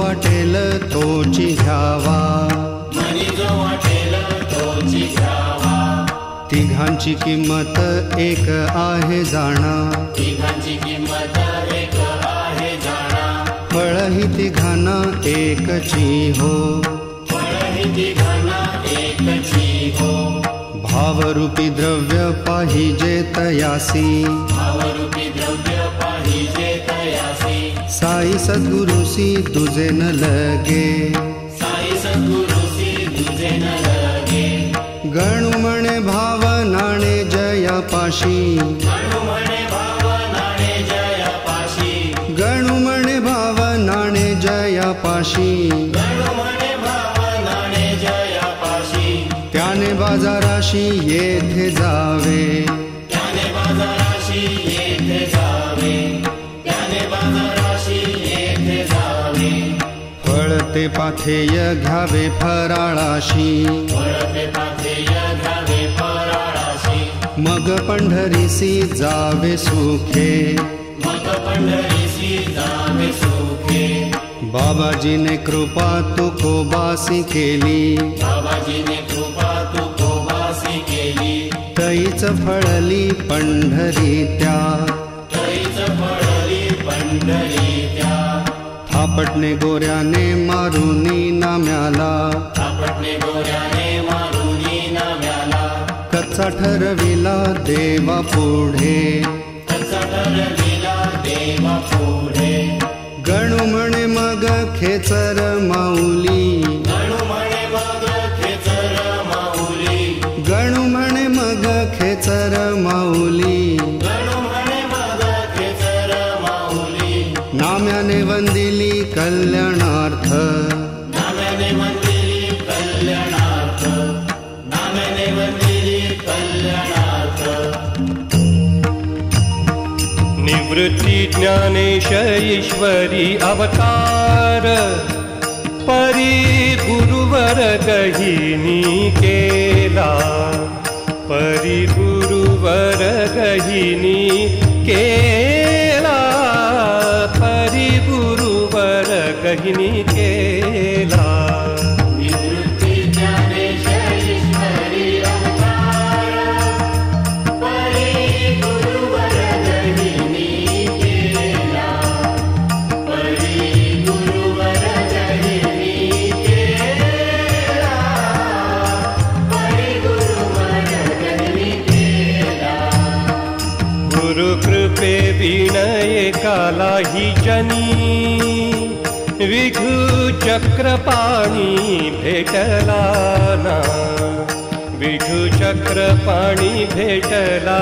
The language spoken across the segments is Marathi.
वाटेल तोची घ्यावा तिघांची किंमत एक आहे जाणा. फळही तिघांना एकची हो. भावरूपी द्रव्य पाहिजे तयासी. भावरूपी द्रव्य साई सद्गुरुसी तुझे न लगे। साई सद्गुरुसी तुझे न लगे। गणू म्हणे भाव नाणे जयापाशी म्हणे नाणे जयापाशी। गणू म्हणे भाव नाणे जयापाशी। गणू म्हणे भाव नाणे जयापाशी। त्याने बाजाराशी येथे जावे। त्याने बाजाराशी येथे वळते पाथेय घ्यावे फराळाशी। मग पंढरीसी जावे सुखे। मग पंढरीशी जावे सुखे। बाबाजीने कृपा तू कोबासी केली। तईच फळली पंढरी त्या। तरीच पडली पंढरी थापटणे गोऱ्याने मारुनी नाम्याला. आपटणे गोऱ्याने मारुनी नाव्याला कच्चा ठरविला देवा पुढे. कसा ठरविला देवा पुढे. गणू म्हणे मग खेचर माऊली. गणू म्हणे मग खेचर माऊली. गणू म्हणे मग खेचर माऊली. निवृत्ती ज्ञानेश ईश्वरी अवतार। परी गुरुवर गहिनी केला। परी गुरुवर गहिनी केला। परी गुरुवर गहिनी ीणकाला हि जनी। विघुचक्रपाणि भेटला विघुचक्रपाणि भेटला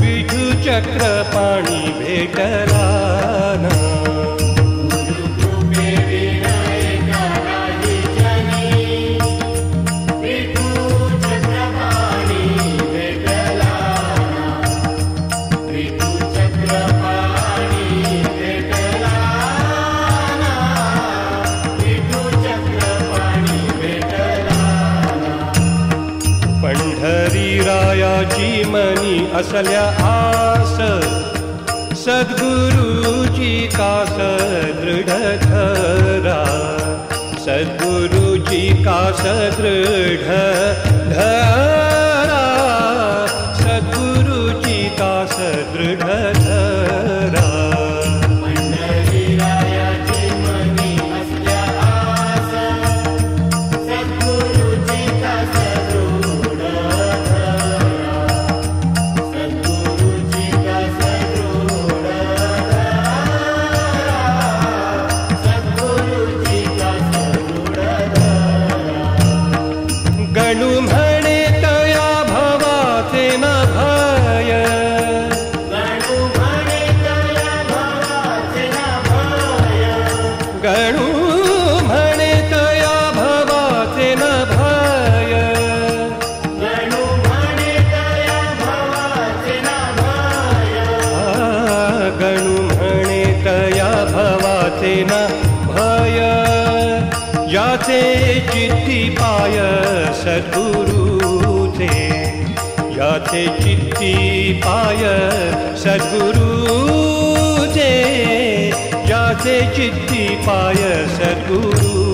विघु चक्रपाणि भेट असल्या आस सद्गुरुची कास दृढ धरा सद्गुरुची कास दृढ धरा य सद्गुरु जे जाते चित्ति पाय सद्गुरु।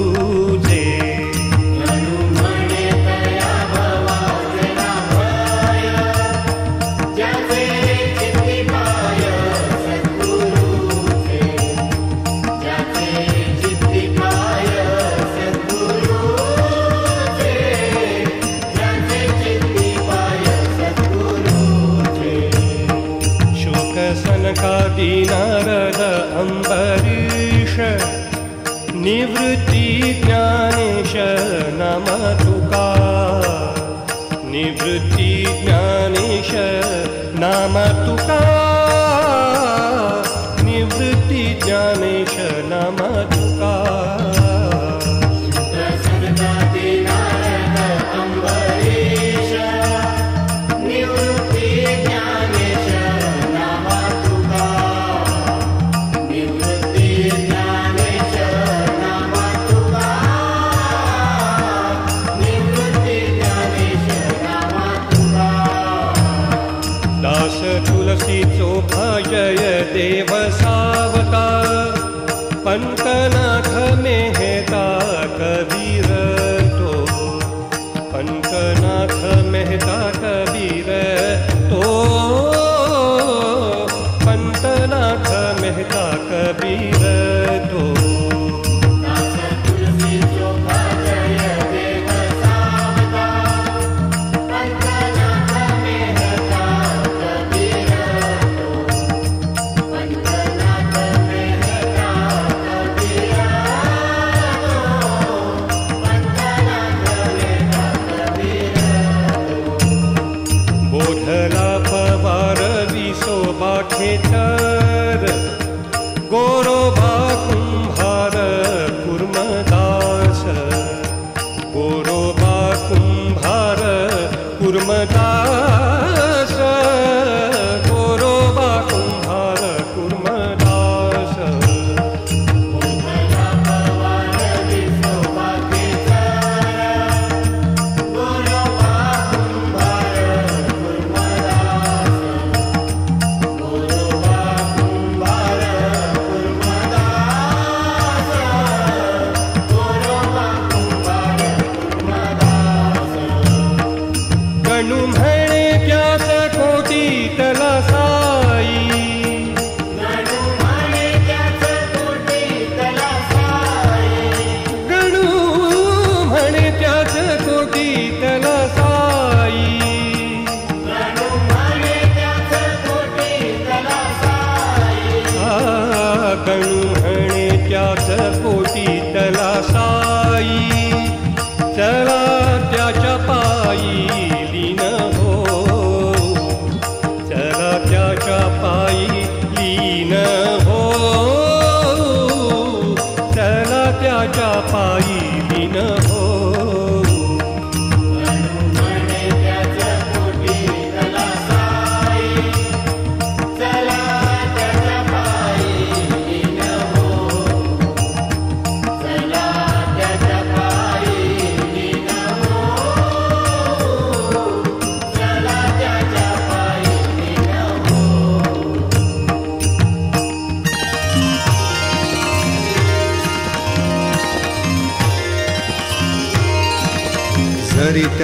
वृत्ति ज्ञानेश नाम तुका। निवृत्ति ज्ञानेश नाम तुका।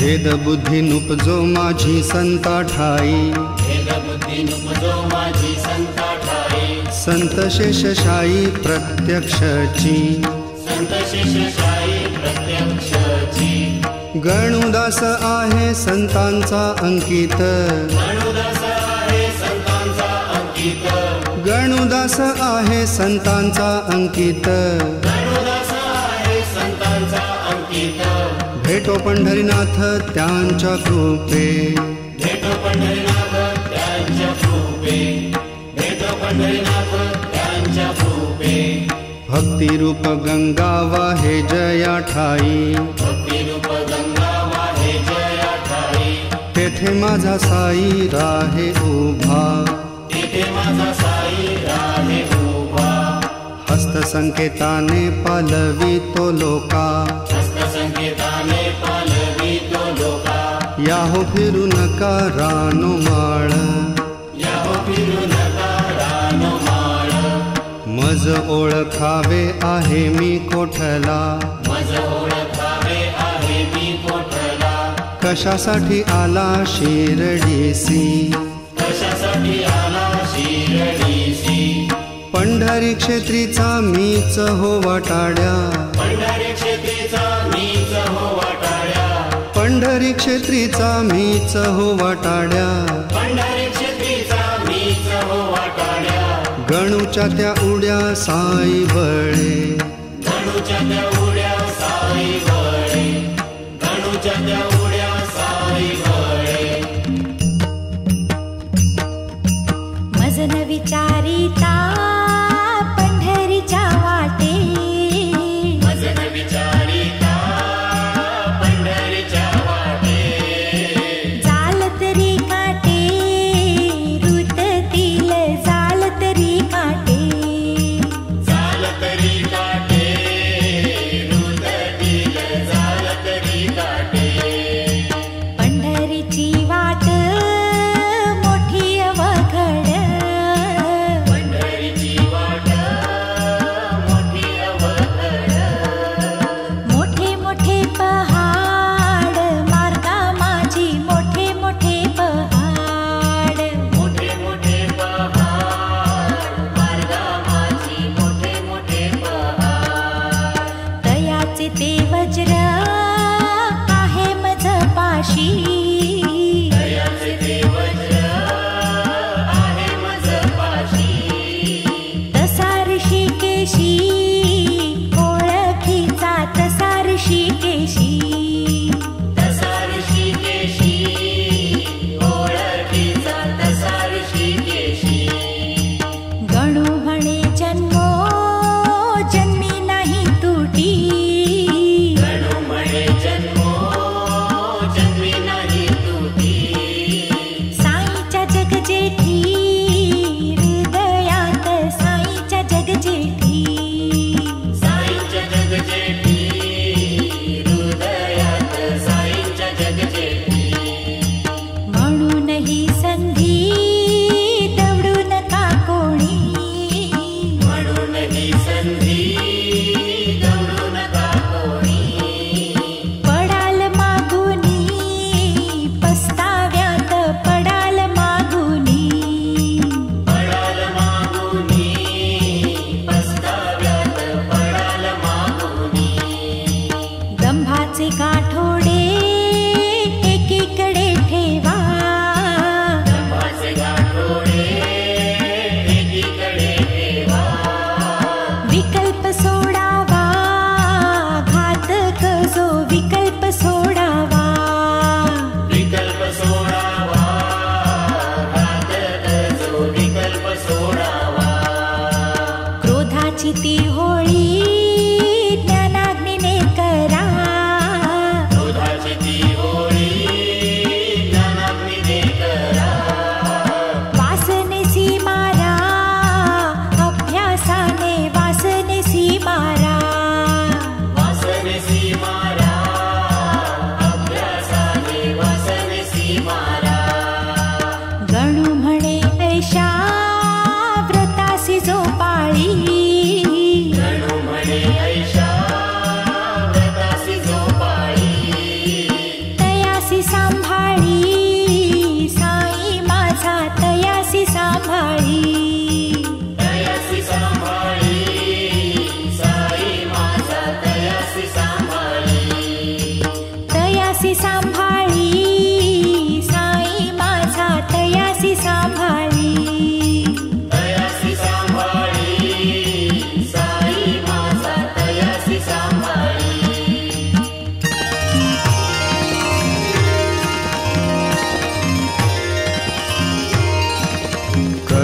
भेद बुद्धी नुपजो माझी संता ठाई संत प्रत्यक्ष प्रत्यक्षची. गणुदास आहे संतांचा अंकित. गणुदास आहे संतांचा अंकित. भेटो पंढरीनाथ त्यांच्या कृपे. भेटो पंढरीनाथ त्यांच्या कृपे. भेटो पंढरीनाथ त्यांच्या कृपे. भक्ती रूप गंगा वाहे जया ठाई. भक्ती रूप गंगा वाहे जया ठाई. तेथे माझा साई राहे उभा. तेथे माझा साई राहे उभा. हस्त संकेताने पालवी तो लोका. या हो फिरू नका रानमाळ मज ओळखावे आहे मी कोठला. कशासाठी आला शिरडीसी? पंढरी क्षेत्रीचा मीच हो वाटाड्या. पंढरी क्षेत्रीचा मीच हो वाटाड्या. पंढरी क्षेत्रीचा मीच हो वाटाड्या गणूच्या त्या उड्या साई बळे.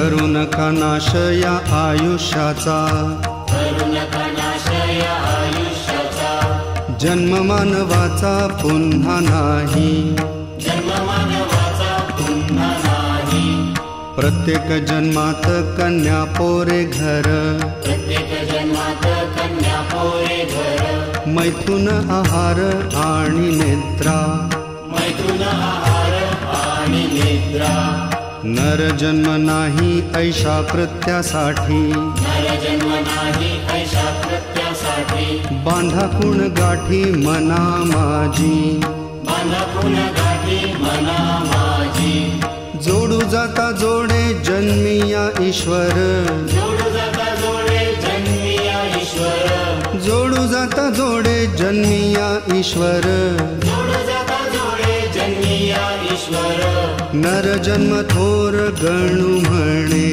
करू नका नाश या आयुष्याचा. जन्म मानवाचा पुन्हा नाही. प्रत्येक जन्मात कन्या पोरे घर. मैथुन आहार आणि निद्रा मैथुन आहार आणि निद्रा नर जन्म नाही ऐशा कृत्यासाठी बांधा कुण गाठी मना माझी गाठी मना माझी जोडू जाता जोडे जन्मिया ईश्वर. जोडू जाता जोडे जन्मिया ईश्वर. नरजन्मथोर गणुमणे